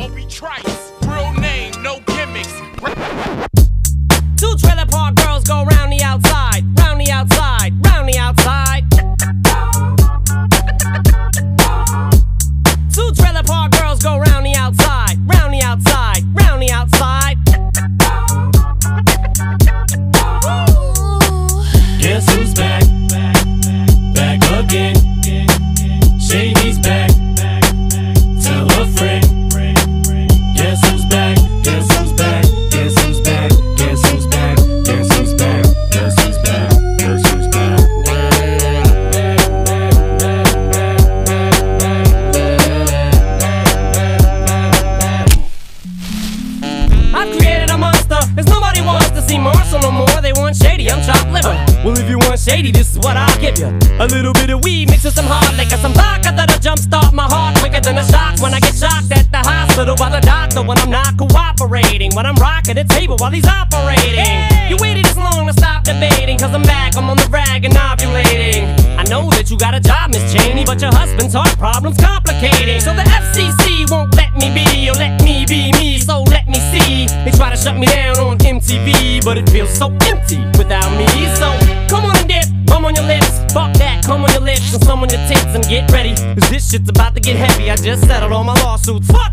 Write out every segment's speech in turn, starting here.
Obie Trice. Real name, no gimmicks. Two trailer park girls go round the outside, round the outside, round the outside. Two trailer park girls go round the outside, round the outside, round the outside. Guess who's back? Back again. Shady's back. Marshall no more. They want shady, I'm chopped liver. Well, if you want shady, this is what I'll give you. A little bit of weed mixed with some hard liquor, some vodka that'll jumpstart my heart quicker than a shock when I get shocked at the hospital by the doctor when I'm not cooperating. When I'm rocking the table while he's operating. You waited this long to stop debating, cause I'm back, I'm on the rag and ovulating. I know that you got a job, Miss Cheney, but your husband's heart problem's complicating. So the FCC won't let me be, or let me be me, so me see. They try to shut me down on MTV, but it feels so empty without me. So come on and dip, bum on your lips, fuck that, come on your lips, and some on your tits, and get ready. Cause this shit's about to get heavy. I just settled all my lawsuits. Fuck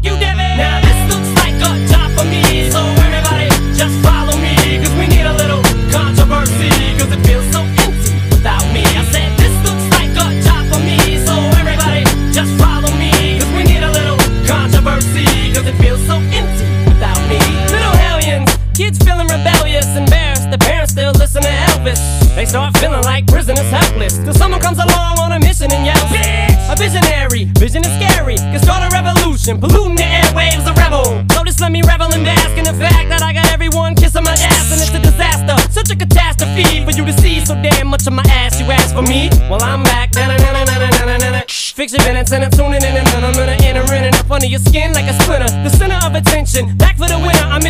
feeling rebellious, embarrassed, the parents still listen to Elvis. They start feeling like prisoners helpless, till someone comes along on a mission and yells, Bitch! A visionary, vision is scary, can start a revolution, polluting the airwaves, a rebel. So just let me revel and bask in the fact that I got everyone kissing my ass, and it's a disaster, such a catastrophe for you to see so damn much of my ass. You ask for me, well I'm back. Na-na-na-na-na-na-na-na. Fix your minutes and I'm tuning in and I'm gonna enter in and up under your skin like a splinter. The center of attention, back for the winner. I'm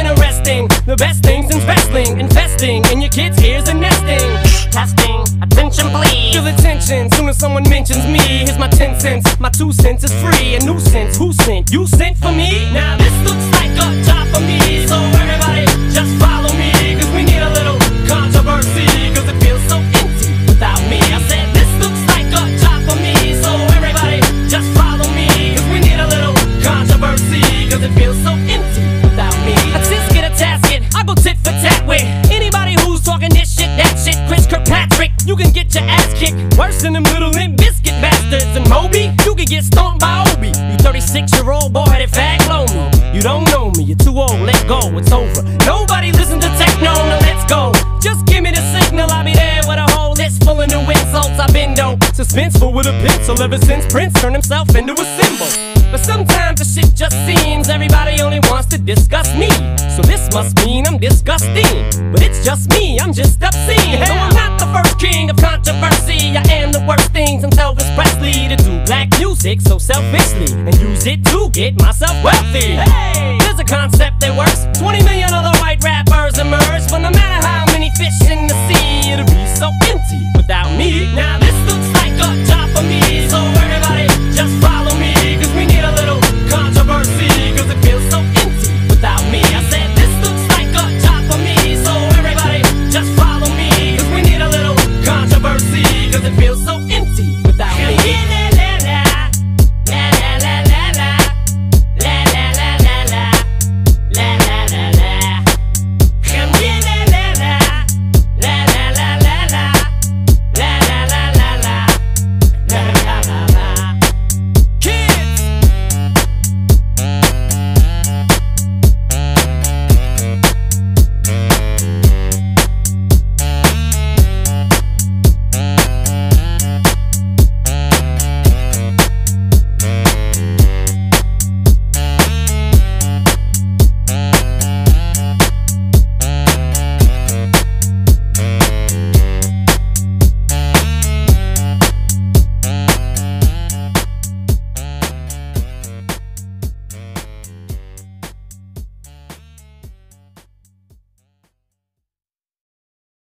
interesting. The best things in wrestling, investing in your kids' ears and nesting. Testing, attention please. Feel attention soon as someone mentions me. Here's my ten cents, my two cents is free. A nuisance, who sent? You sent for me? Now this looks like a job for me, so everybody just follow me, you can get your ass kicked worse than them little Limp Bizkit bastards. And Moby, you can get stomped by Obie. You 36 year old boy that fag me. You don't know me, you're too old, let go, it's over. Nobody listen to techno, now let's go. Just give me the signal, I'll be there with a whole list full of new insults. I've been dope, suspenseful with a pencil ever since Prince turned himself into a symbol. But sometimes the shit just seems everybody only wants to discuss me. So this must mean I'm disgusting. But it's just me, I'm just obscene. And it to get myself wealthy. Hey, there's a concept that works. 20 million other white rappers emerge, but no matter how many fish in the sea, it'll be so empty without me.